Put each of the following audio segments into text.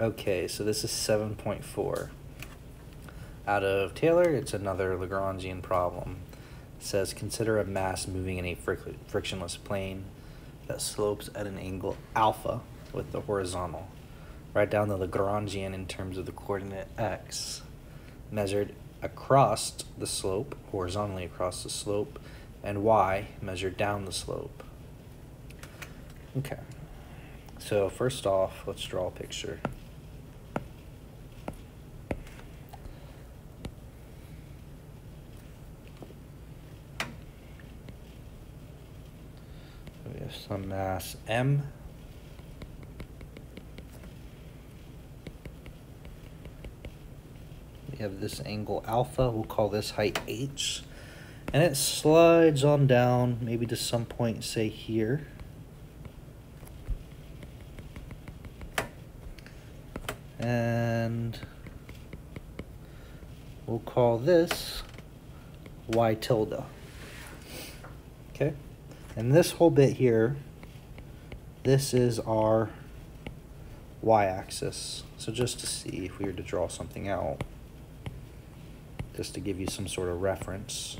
Okay, so this is 7.4. Out of Taylor, it's another Lagrangian problem. It says consider a mass moving in a fric- frictionless plane that slopes at an angle alpha with the horizontal. Write down the Lagrangian in terms of the coordinate x measured across the slope, horizontally across the slope, and y measured down the slope. Okay. So first off, let's draw a picture. We have some mass M. We have this angle alpha, we'll call this height h. And it slides on down, maybe to some point, say here. And we'll call this y tilde. Okay? And this whole bit here, this is our y-axis. So just to see if we were to draw something out, just to give you some sort of reference.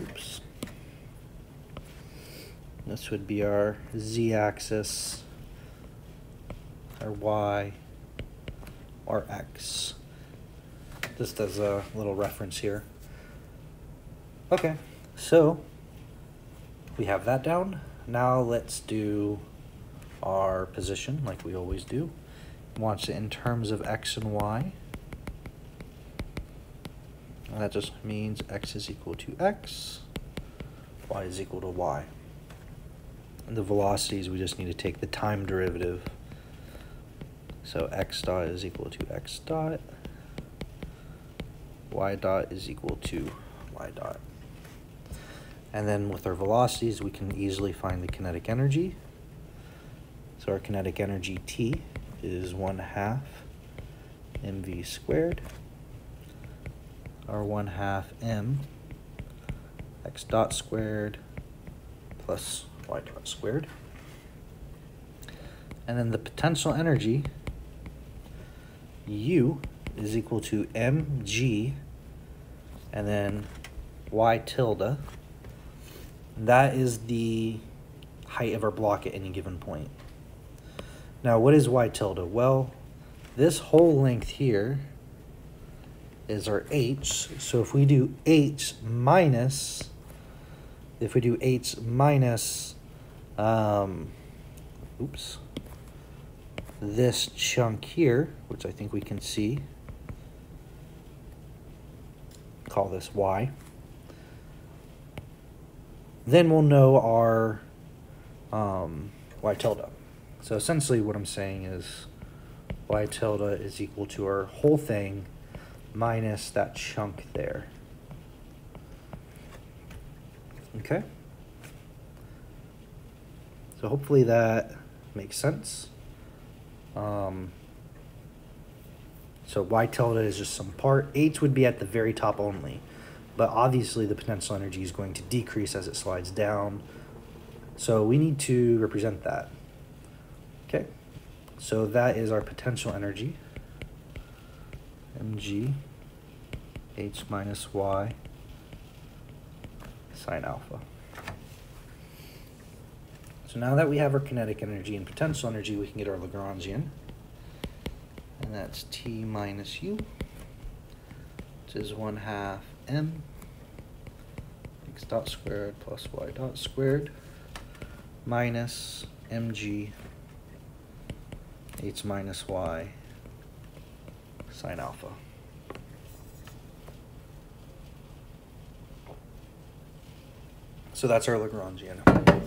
Oops. This would be our z-axis, our y, our x. Just as a little reference here. Okay, so we have that down. Now let's do our position like we always do. Want it in terms of x and y. And that just means x is equal to x, y is equal to y. And the velocities, we just need to take the time derivative. So x dot is equal to x dot, y dot is equal to y dot. And then with our velocities, we can easily find the kinetic energy. So our kinetic energy T is 1 half mv squared our 1 half m x dot squared plus y dot squared. And then the potential energy U is equal to mg and then y tilde. That is the height of our block at any given point. Now, what is y tilde? Well, this whole length here is our h. So if we do h minus, if we do h minus, um, oops, this chunk here, which I think we can see, call this y, then we'll know our um, y tilde. So essentially what I'm saying is y tilde is equal to our whole thing minus that chunk there. Okay? So hopefully that makes sense. Um, so y tilde is just some part. H would be at the very top only. But obviously the potential energy is going to decrease as it slides down. So we need to represent that. Okay? So that is our potential energy mg h minus y sine alpha. So now that we have our kinetic energy and potential energy, we can get our Lagrangian. And that's T minus U, which is 1 half M dot squared plus y dot squared minus mg h minus y sine alpha. So that's our Lagrangian.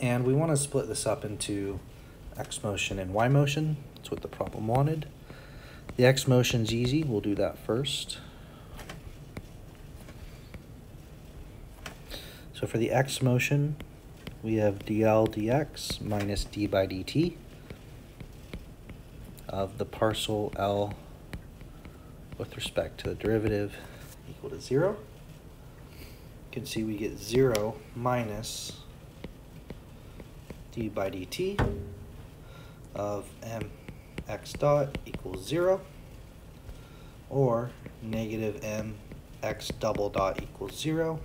And we want to split this up into x motion and y motion. That's what the problem wanted. The x motion's easy. We'll do that first. So for the x motion, we have dl dx minus d by dt of the partial L with respect to the derivative equal to 0. You can see we get 0 minus d by dt of mx dot equals zero, or negative mx double dot equals zero,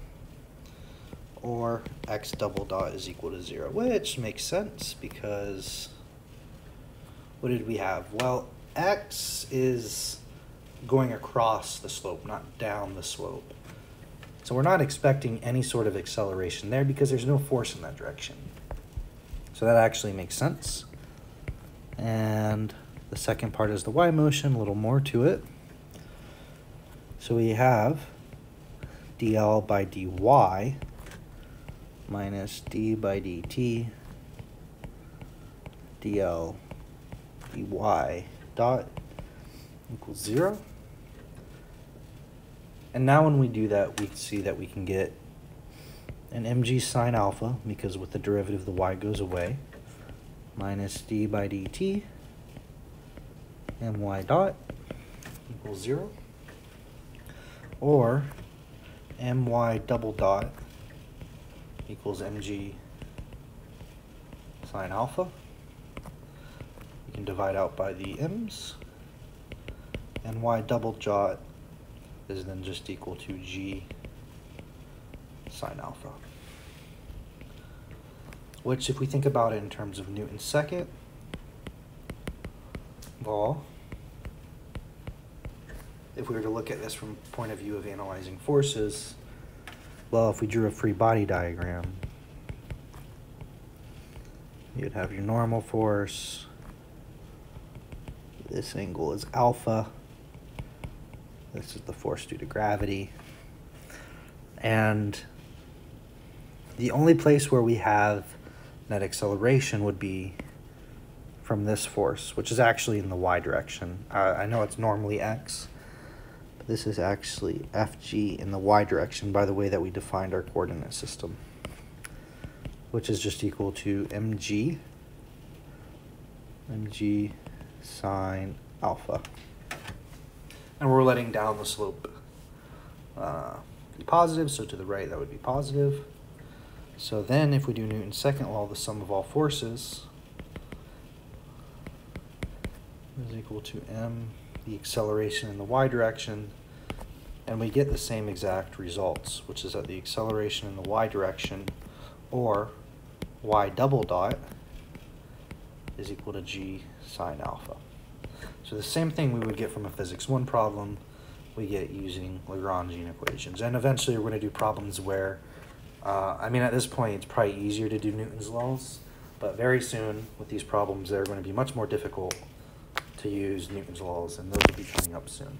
or x double dot is equal to zero, which makes sense because what did we have? Well, x is going across the slope, not down the slope. So we're not expecting any sort of acceleration there because there's no force in that direction. So that actually makes sense. And the second part is the y motion, a little more to it. So we have dl by dy minus d by dt dl dy dot equals zero. And now when we do that, we see that we can get an mg sine alpha, because with the derivative the y goes away, minus d by dt my dot equals zero. Or my double dot equals mg sine alpha. You can divide out by the m's. And y double dot is then just equal to g sine alpha. Which, if we think about it in terms of Newton's second law, if we were to look at this from point of view of analyzing forces, well, if we drew a free body diagram, you'd have your normal force. This angle is alpha. This is the force due to gravity. And the only place where we have net acceleration would be from this force, which is actually in the y direction. Uh, I know it's normally x, this is actually FG in the y direction by the way that we defined our coordinate system, which is just equal to mg, mg sine alpha. And we're letting down the slope uh, be positive, so to the right that would be positive. So then if we do Newton's second law, the sum of all forces is equal to m, the acceleration in the y direction, and we get the same exact results, which is that the acceleration in the y direction, or y double dot, is equal to g sine alpha. So the same thing we would get from a physics 1 problem, we get using Lagrangian equations. And eventually we're going to do problems where, uh, I mean at this point it's probably easier to do Newton's laws, but very soon with these problems they're going to be much more difficult to use Newton's laws, and those will be coming up soon.